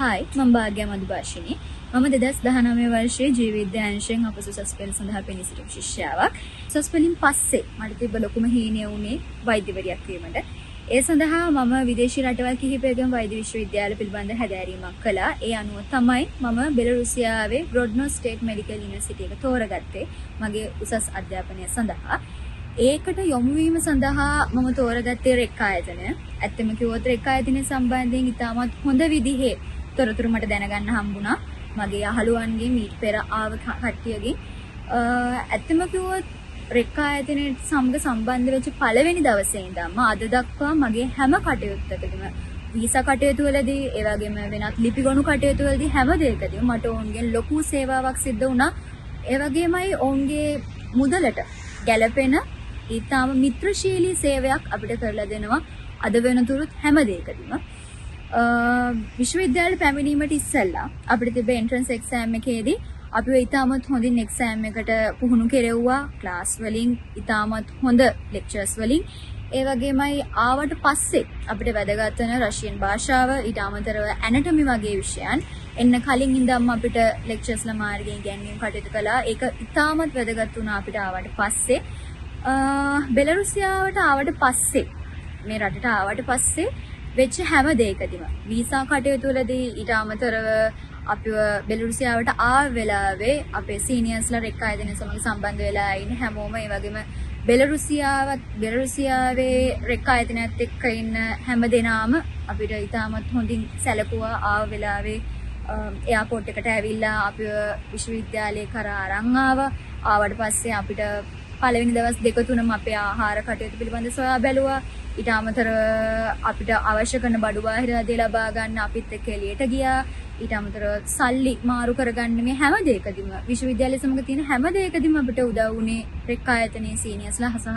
හයි මම භාග්‍ය මధుභාෂිනී මම දෙදස් දහනමය වර්ෂයේ ජීවිද්‍යාංශයෙන් අප සුසස් පෙළ සඳහා පෙනී සිටින ශිෂ්‍යාවක්. සුසස් පෙළින් පස්සේ මට තිබ්බ ලොකුම හීනය වුණේ වෛද්‍යවරියක් වීමට. ඒ සඳහා මම විදේශී රටවල් කිහිපයකම වෛද්‍ය විශ්වවිද්‍යාල පිළිබඳ හැදෑරීමක් කළා. ඒ අනුව තමයි මම බෙලරුසියාවේ ග්‍රොඩ්නෝ ස්ටේට් මෙඩිකල් යුනිවර්සිටි එක තෝරගත්තේ මගේ උසස් අධ්‍යාපනය සඳහා. ඒකට යොමුවීම සඳහා මම තෝරගත්තේ රෙක් ආයතනය. ඇත්තම කිව්වොත් රෙක් ආයතනය සම්බන්ධයෙන් ඉතාමත් හොඳ විදිහේ තොරතුරු මට දැනගන්න හම්බුණා. මගේ අහළුවන්ගේ මීට පෙර ආව කට්ටියගෙන් ඇත්තම කිව්වොත් රෙක්කා ආයතනයට සමග සම්බන්ධ වෙච්ච පළවෙනි දවසේ ඉඳන්ම අද දක්වා මගේ හැම කටයුත්තකදීම වීසා කටයුතු වලදී ඒ වගේම වෙනත් ලිපි ගොනු කටයුතු වලදී හැම දෙයකදීම මට ඔවුන්ගෙන් ලොකු සේවාවක් සිද්ධ වුණා. ඒ වගේමයි ඔවුන්ගේ මුදලට ගැළපෙන ඊටාම මිත්‍රශීලී සේවයක් අපිට කරලා දෙනවා. අද වෙනතුරුත් හැම දෙයකදීම. විශ්වවිද්‍යාල පැමිණීමට ඉස්සල්ලා අපිට තිබ එන්ට්‍රන්ස් එක්සෑම් එකේදී අපි ඉතාමත් හොඳින් එක්සෑම් එකට පුහුණු කෙරෙව්වා. ක්ලාස් වලින් ඉතාමත් හොඳ ලෙක්චර්ස් වලින්. ඒ වගේමයි ආවට පස්සේ අපිට වැදගත්වන රශියන් භාෂාව ඊට අමතරව ඇනටමි වගේ විෂයන්. එන්න කලින් ඉඳම් අපිට ලෙක්චර්ස්ල මාර්ගයෙන් ගැන්වීම් කටයුතු කළා. ඒක ඉතාමත් වැදගත් වුණා අපිට ආවට පස්සේ. බෙලරුසියාවට ආවට පස්සේ මේ රටට ආවට පස්සේ වෙච්ච හැම දෙයකදීම. වීසා කටයුතු වලදී ඊට අමතරව අපිව බෙලරුසියාවට ආව වෙලාවේ අපේ සීනියර්ස්ලා රෙක් ආයතනය සමග සම්බන්ධ වෙලා ඉන්න හැමෝම ඒ වගේම බෙලරුසියාවත් බෙලරුසියාවේ රෙක් ආයතනයත් එක්ක ඉන්න හැම දෙනාම අපිට ඉතාමත් හොඳින් සැලකුවා ආව වෙලාවේ එයාපෝට් එකට ඇවිල්ලා අපිව විශ්වවිද්‍යාලය කරා අරන් ආවා. ආවට පස්සේ අපිට පළවෙනි දවස් දෙක තුනම අපේ ආහාර කටයුතු පිළිබඳ සොයා බැලුවා. ඊට අමතරව අපිට අවශ්‍ය කරන බඩු බාහිර දේ ලබා ගන්න අපිත් එක්ක එළියට ගියා. ඊට අමතරව සල්ලි මාරු කරගන්න මේ හැම දෙයකදීම විශ්වවිද්‍යාලය සමග තියෙන හැම දෙයකදීම අපිට උදව් වුණේ රෙක් ආයතනයේ සීනියර්ස්ලා සහ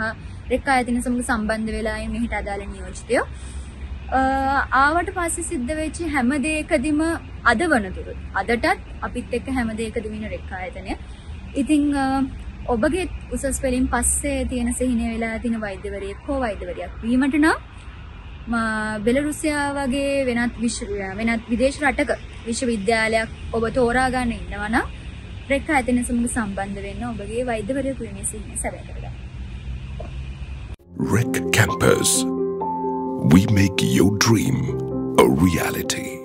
රෙක් ආයතනය සමග සම්බන්ධ වෙලා ඉන්න මෙහිට අදාළ නියෝජිතයෝ. ආවට පස්සේ සිද්ධ වෙච්ච හැම දෙයකදීම අද වනතුරුත් අදටත් අපිත් එක්ක හැම දෙයකදීම ඉන්න රෙක් ආයතනය. ඉතින් ඔබගේ උසස් පෙළින් පස්සේ තියෙන සිහිනය වෙලා තියෙන වෛද්‍යවරියෙක් හෝ වෛද්‍යවරියක් වීමට නම් බෙලරුසියා වගේ වෙනත් විශ්ව වෙනත් විදේශ රටක විශ්වවිද්‍යාලයක් ඔබ තෝරා ගන්න ඉන්නවා නම් රෙක් ආයතන සමග සම්බන්ධ වෙන්න ඔබගේ වෛද්‍යවරයෙකු වීමේ සිහිනය සැබෑ කරගන්න. Rec Campus. We make your dream a reality.